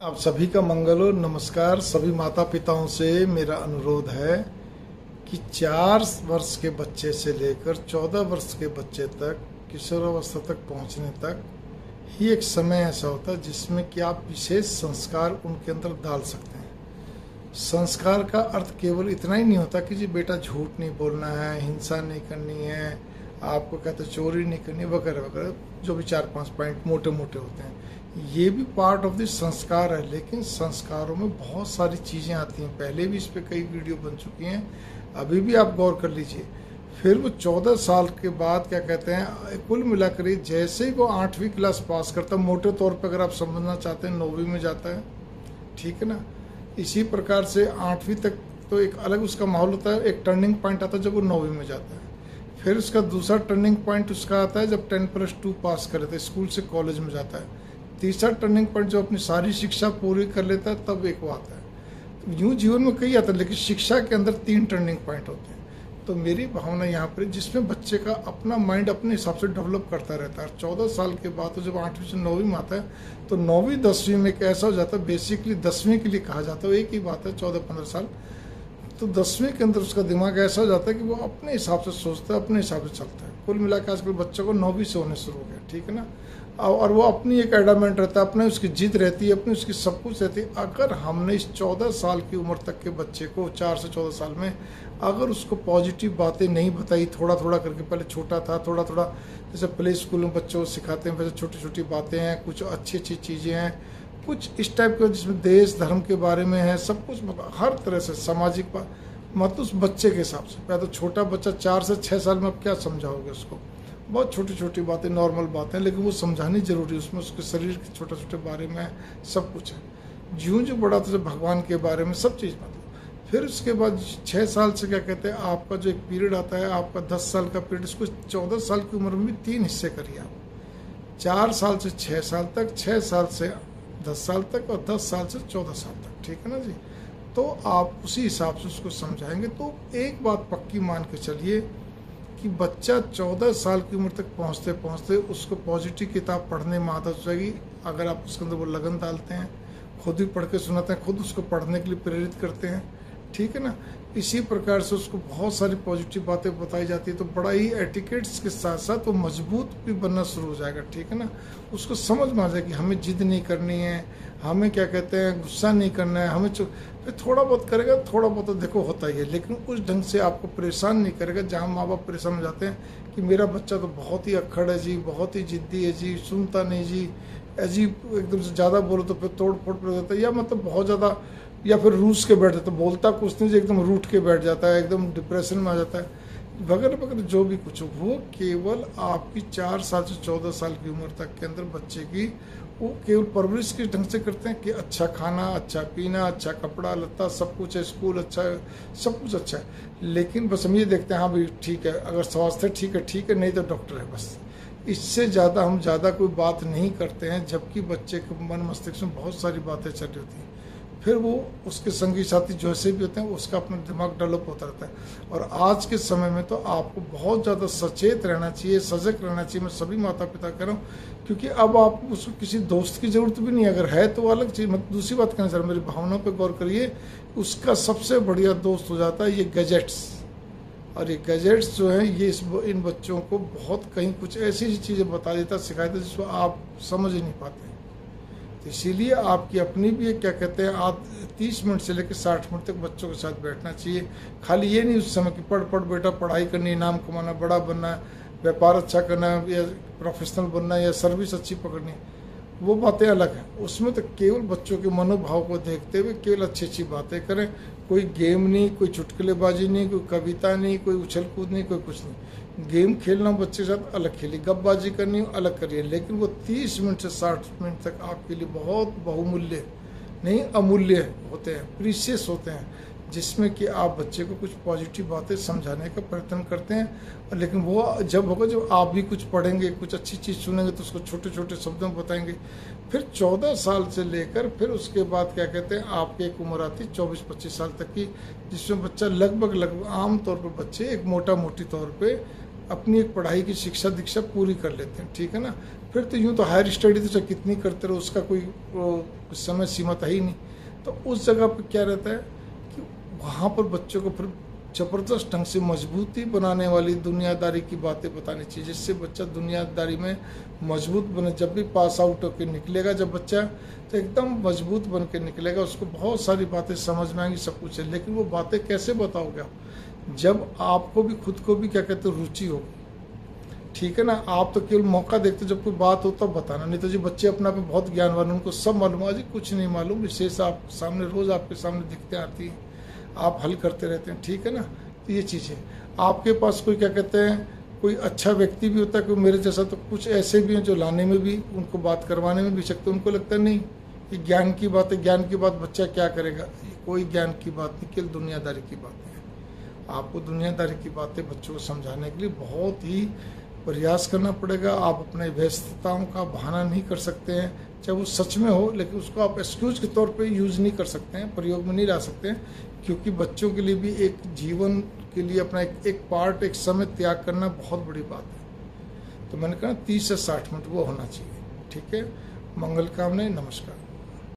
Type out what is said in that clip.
आप सभी का मंगल हो नमस्कार। सभी माता पिताओं से मेरा अनुरोध है कि चार वर्ष के बच्चे से लेकर चौदह वर्ष के बच्चे तक किशोरावस्था तक पहुँचने तक ही एक समय ऐसा होता है जिसमें कि आप विशेष संस्कार उनके अंदर डाल सकते हैं। संस्कार का अर्थ केवल इतना ही नहीं होता कि जी बेटा झूठ नहीं बोलना है, हिंसा नहीं करनी है आपको कहते हैं चोरी नहीं करनी, वगैरह वगैरह, जो भी चार, पाँच पॉइंट मोटे मोटे होते हैं। ये भी पार्ट ऑफ़ द संस्कार है, लेकिन संस्कारों में बहुत सारी चीज़ें आती हैं। पहले भी इस पर कई वीडियो बन चुकी हैं, अभी भी आप गौर कर लीजिए। फिर वो चौदह साल के बाद क्या कहते हैं, कुल मिलाकर जैसे ही वो आठवीं क्लास पास करता है मोटे तौर पर अगर आप समझना चाहते हैं, नौवीं में जाता है, ठीक है ना? इसी प्रकार से आठवीं तक तो एक अलग उसका माहौल होता है, एक टर्निंग पॉइंट आता है जब वो नौवीं में जाता है। फिर उसका दूसरा टर्निंग पॉइंट उसका आता है जब टेन प्लस टू पास करे थे स्कूल से कॉलेज में जाता है। तीसरा टर्निंग पॉइंट जो अपनी सारी शिक्षा पूरी कर लेता है, तब एक वो आता है। तो यूँ जीवन में कई आता है, लेकिन शिक्षा के अंदर तीन टर्निंग पॉइंट होते हैं। तो मेरी भावना यहाँ पर जिसमें बच्चे का अपना माइंड अपने हिसाब से डेवलप करता रहता है। चौदह साल के बाद तो जब आठवीं से नौवीं में आता है तो नौवीं, दसवीं में कैसा हो जाता है बेसिकली दसवीं के लिए कहा जाता है एक ही बात है, चौदह, पंद्रह साल। तो दसवीं के अंदर उसका दिमाग ऐसा हो जाता है कि वो अपने हिसाब से सोचता है, अपने हिसाब से चलता है। कुल मिला के आजकल बच्चों को नौवीं से होने शुरू हो गया, ठीक है ना? और वो अपनी एक एडामेंट रहता है, अपने उसकी जिद रहती है, अपनी उसकी सब कुछ रहती है। अगर हमने इस चौदह साल की उम्र तक के बच्चे को, चार से चौदह साल में, अगर उसको पॉजिटिव बातें नहीं बताई थोड़ा थोड़ा करके, पहले छोटा था थोड़ा थोड़ा जैसे प्ले स्कूल में बच्चों को सिखाते हैं, वैसे छोटी छोटी बातें हैं, कुछ अच्छी अच्छी चीज़ें हैं कुछ इस टाइप के जिसमें देश, धर्म के बारे में है, सब कुछ मतलब हर तरह से सामाजिक मतलब उस बच्चे के हिसाब से। पहले तो छोटा बच्चा चार से छः साल में आप क्या समझाओगे उसको? बहुत छोटी छोटी बातें नॉर्मल बातें लेकिन वो समझानी ज़रूरी है उसमें, उसके शरीर के छोटे छोटे बारे में सब कुछ है। ज्यों जो बड़ा तो भगवान के बारे में सब चीज़ मतलब फिर उसके बाद छः साल से क्या कहते हैं, आपका जो एक पीरियड आता है, आपका दस साल का पीरियड उसको चौदह साल की उम्र में भी तीन हिस्से करिए आप। चार साल से छः साल तक छः साल से दस साल तक और दस साल से चौदह साल तक, ठीक है ना जी? तो आप उसी हिसाब से उसको समझाएँगे। तो एक बात पक्की मान के चलिए कि बच्चा चौदह साल की उम्र तक पहुँचते पहुँचते उसको पॉजिटिव किताब पढ़ने में आदत हो जाएगी। अगर आप उसके अंदर वो लगन डालते हैं, खुद ही पढ़ के सुनाते हैं, खुद उसको पढ़ने के लिए प्रेरित करते हैं ठीक है ना? इसी प्रकार से उसको बहुत सारी पॉजिटिव बातें बताई जाती है तो बड़ा ही एटिकेट्स के साथ साथ वो मज़बूत भी बनना शुरू हो जाएगा, ठीक है ना? उसको समझ में आ जाए कि हमें जिद नहीं करनी है, हमें क्या कहते हैं, गुस्सा नहीं करना है, हमें फिर थोड़ा बहुत करेगा, थोड़ा बहुत तो देखो होता ही है, लेकिन उस ढंग से आपको परेशान नहीं करेगा, जहाँ माँ बाप परेशान हो जाते हैं कि मेरा बच्चा तो बहुत ही अक्खड़ है जी, बहुत ही जिद्दी है जी, सुनता नहीं जी, अजीब, एकदम से ज़्यादा बोलो तो फिर तोड़ फोड़ पड़ जाता है, या मतलब बहुत ज़्यादा या फिर रूस के बैठ जाता है, बोलता कुछ नहीं एकदम रूट के बैठ जाता है, एकदम डिप्रेशन में आ जाता है। वगैरह वगैरह जो भी कुछ हो, वो केवल आपकी चार साल से चौदह साल की उम्र तक के अंदर बच्चे की, वो केवल परवरिश के ढंग से करते हैं कि अच्छा खाना अच्छा पीना अच्छा कपड़ा, लत्ता, सब कुछ है, स्कूल अच्छा है, सब कुछ अच्छा है। लेकिन बस हम ये देखते हैं हाँ भाई, ठीक है, अगर स्वास्थ्य ठीक है ठीक है, नहीं तो डॉक्टर है बस। इससे ज़्यादा हम ज़्यादा कोई बात नहीं करते हैं, जबकि बच्चे के मन मस्तिष्क में बहुत सारी बातें चल रही होती हैं। फिर वो उसके संगी साथी जैसे भी होते हैं उसका अपना दिमाग डेवलप होता रहता है। और आज के समय में तो आपको बहुत ज़्यादा सचेत रहना चाहिए, सजग रहना चाहिए। मैं सभी माता पिता कह रहा हूँ, क्योंकि अब आप उसको किसी दोस्त की ज़रूरत भी नहीं अगर है तो अलग चीज़ मतलब दूसरी बात कहना चाह मेरी भावनाओं पर गौर करिए, उसका सबसे बढ़िया दोस्त हो जाता है ये गजेट्स। और ये गजेट्स जो हैं, ये इस इन बच्चों को बहुत कहीं कुछ ऐसी चीज़ें बता देता सिखा देता, जिसको आप समझ ही नहीं पाते। तो इसीलिए आपकी अपनी भी क्या कहते हैं आप तीस मिनट से लेकर साठ मिनट तक बच्चों के साथ बैठना चाहिए। खाली ये नहीं उस समय कि पढ़ पढ़ बेटा पढ़ाई करनी नाम कमाना, बड़ा बनना, व्यापार अच्छा करना, या प्रोफेशनल बनना, या सर्विस अच्छी पकड़नी, वो बातें अलग हैं। उसमें तो केवल बच्चों के मनोभाव को देखते हुए केवल अच्छी अच्छी बातें करें। कोई गेम नहीं, कोई चुटकुलेबाजी नहीं, कोई कविता नहीं, कोई उछल कूद नहीं, कोई कुछ नहीं। गेम खेलना बच्चे के साथ अलग खेलिए गपबाजी करनी अलग करिए, लेकिन वो तीस मिनट से साठ मिनट तक आपके लिए बहुत बहुमूल्य, नहीं, अमूल्य होते हैं प्रीशियस होते हैं, जिसमें कि आप बच्चे को कुछ पॉजिटिव बातें समझाने का प्रयत्न करते हैं लेकिन वो जब होगा, जब आप भी कुछ पढ़ेंगे, कुछ अच्छी चीज़ सुनेंगे तो उसको छोटे छोटे शब्दों में बताएँगे। फिर चौदह साल से लेकर, फिर उसके बाद क्या कहते हैं, आपकी एक उम्र आती है चौबीस पच्चीस साल तक की, जिसमें बच्चा लगभग लगभग आमतौर पर बच्चे एक मोटा मोटी तौर पर अपनी एक पढ़ाई की शिक्षा दीक्षा पूरी कर लेते हैं, ठीक है ना? फिर तो यूँ तो हायर स्टडी तो कितनी करते रहो, उसका कोई समय सीमा था ही नहीं। तो उस जगह पर क्या रहता है कि वहाँ पर बच्चों को फिर ज़बरदस्त ढंग से मजबूती बनाने वाली दुनियादारी की बातें बतानी चाहिए, जिससे बच्चा दुनियादारी में मज़बूत बने। जब भी पास आउट होकर निकलेगा, जब बच्चा तो एकदम मज़बूत बन के निकलेगा, उसको बहुत सारी बातें समझ में आएँगी, सब कुछ है। लेकिन वो बातें कैसे बताओगे आप? जब आपको भी, खुद को भी क्या कहते हैं, रुचि होगी ठीक है ना? आप तो केवल मौका देखते जब कोई बात हो तब बताना। नहीं तो जी बच्चे अपना पे बहुत ज्ञानवान उनको सब मालूम। आज कुछ नहीं मालूम, विशेष आप सामने, रोज आपके सामने दिखते आती है। आप हल करते रहते हैं, ठीक है ना? तो ये चीज़ है। आपके पास कोई, क्या कहते हैं, कोई अच्छा व्यक्ति भी होता है कोई मेरे जैसा तो कुछ ऐसे भी हैं जो लाने में भी, उनको बात करवाने में भी सकते उनको लगता है नहीं ये ज्ञान की बात है। ज्ञान की बात बच्चा क्या करेगा? ये कोई ज्ञान की बात नहीं, केवल दुनियादारी की बात है। आपको दुनियादारी की बातें बच्चों को समझाने के लिए बहुत ही प्रयास करना पड़ेगा। आप अपने व्यस्तताओं का बहाना नहीं कर सकते हैं। चाहे वो सच में हो लेकिन उसको आप एक्सक्यूज के तौर पे यूज़ नहीं कर सकते हैं प्रयोग में नहीं ला सकते हैं क्योंकि बच्चों के लिए भी एक जीवन के लिए अपना एक, एक पार्ट एक समय त्याग करना बहुत बड़ी बात है। तो मैंने कहा तीस से साठ मिनट वो होना चाहिए। ठीक है? मंगल कामने नमस्कार।